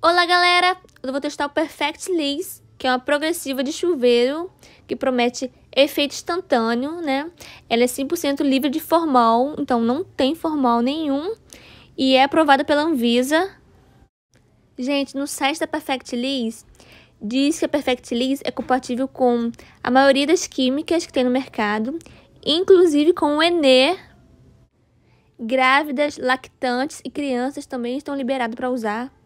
Olá, galera! Eu vou testar o Perfect Liss, que é uma progressiva de chuveiro que promete efeito instantâneo, né? Ela é 100% livre de formal, então não tem formal nenhum e é aprovada pela Anvisa. Gente, no site da Perfect Liss diz que a Perfect Liss é compatível com a maioria das químicas que tem no mercado, inclusive com o Enê. Grávidas, lactantes e crianças também estão liberados para usar.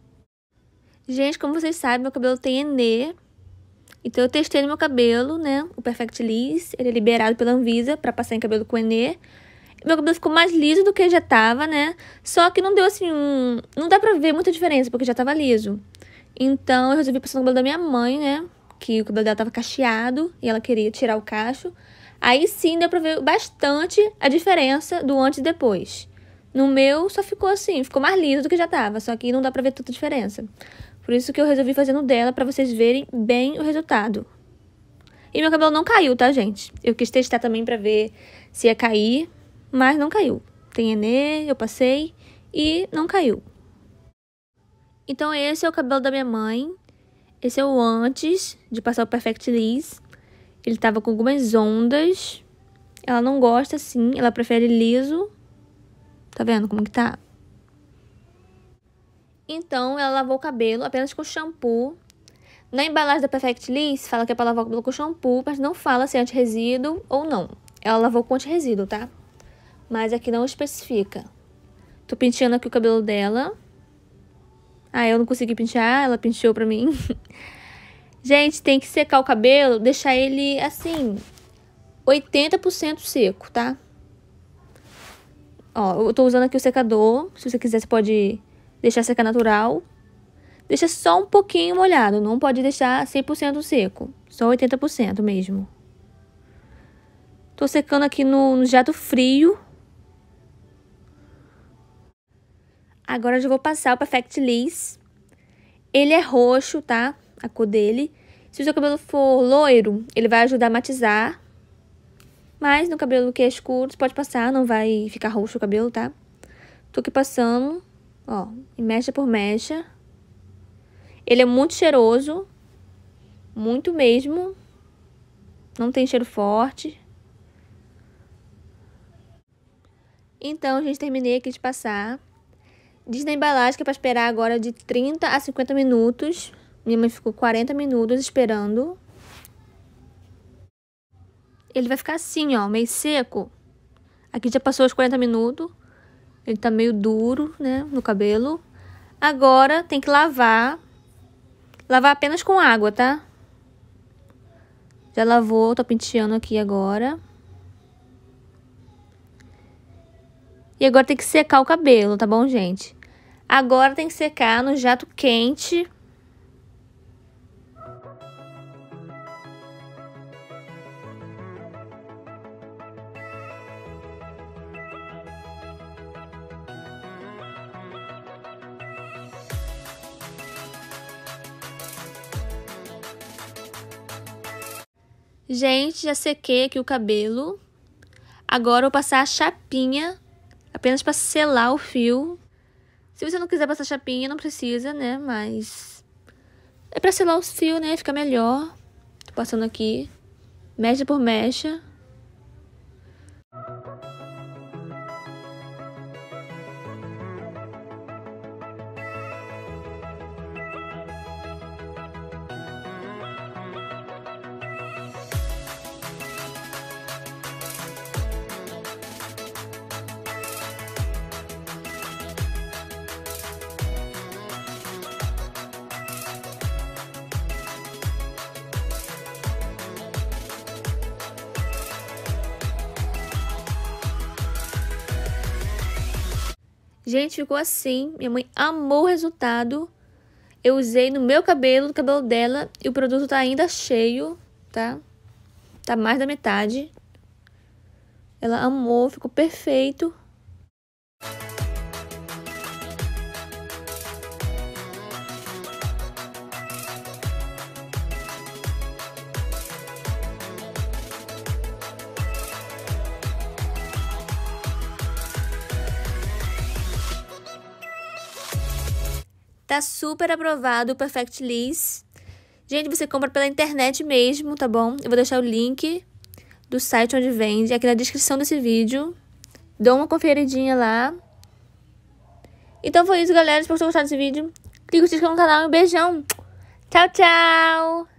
Gente, como vocês sabem, meu cabelo tem Enê. Então eu testei no meu cabelo, né? O Perfect Liss. Ele é liberado pela Anvisa para passar em cabelo com Enê. Meu cabelo ficou mais liso do que já tava, né? Só que não deu assim um. Não dá pra ver muita diferença, porque já tava liso. Então eu resolvi passar no cabelo da minha mãe, né? Que o cabelo dela tava cacheado e ela queria tirar o cacho. Aí sim deu pra ver bastante a diferença do antes e depois. No meu só ficou assim, ficou mais liso do que já tava, só que não dá pra ver tanta diferença. Por isso que eu resolvi fazer no dela, para vocês verem bem o resultado. E meu cabelo não caiu, tá, gente? Eu quis testar também para ver se ia cair, mas não caiu. Tem Enê, eu passei e não caiu. Então esse é o cabelo da minha mãe. Esse é o antes de passar o Perfect Liss. Ele tava com algumas ondas. Ela não gosta assim, ela prefere liso. Tá vendo como que tá? Então, ela lavou o cabelo apenas com shampoo. Na embalagem da Perfect Liss, fala que é para lavar o cabelo com shampoo, mas não fala se é anti-resíduo ou não. Ela lavou com anti-resíduo, tá? Mas aqui não especifica. Tô penteando aqui o cabelo dela. Ah, eu não consegui pentear, ela penteou pra mim. Gente, tem que secar o cabelo, deixar ele assim, 80% seco, tá? Ó, eu tô usando aqui o secador. Se você quiser, você pode deixar secar natural. Deixa só um pouquinho molhado, não pode deixar 100% seco, só 80% mesmo. Tô secando aqui no, no jato frio. Agora eu já vou passar o Perfect Liss. Ele é roxo, tá? A cor dele. Se o seu cabelo for loiro, ele vai ajudar a matizar. Mas no cabelo que é escuro, você pode passar, não vai ficar roxo o cabelo, tá? Tô aqui passando Ó, e mecha por mecha. Ele é muito cheiroso. Muito mesmo. Não tem cheiro forte. Então, gente, terminei aqui de passar. Diz na embalagem que é pra esperar agora de 30 a 50 minutos. Minha mãe ficou 40 minutos esperando. Ele vai ficar assim, ó, meio seco. Aqui já passou os 40 minutos. Ele tá meio duro, né, no cabelo. Agora tem que lavar. Lavar apenas com água, tá? Já lavou, tô penteando aqui agora. E agora tem que secar o cabelo, tá bom, gente? Agora tem que secar no jato quente Gente, já sequei aqui o cabelo. Agora eu vou passar a chapinha, apenas para selar o fio. Se você não quiser passar chapinha, não precisa, né? Mas é para selar os fios, né? Fica melhor. Tô passando aqui, mecha por mecha. Gente, ficou assim. Minha mãe amou o resultado. Eu usei no meu cabelo, no cabelo dela. E o produto tá ainda cheio, tá? Tá mais da metade. Ela amou, ficou perfeito. Tá super aprovado o Perfect Lease. Gente, você compra pela internet mesmo, tá bom? Eu vou deixar o link do site onde vende aqui na descrição desse vídeo. Dou uma conferidinha lá. Então foi isso, galera. Espero que vocês gostaram desse vídeo. Clica no canal um beijão. Tchau, tchau!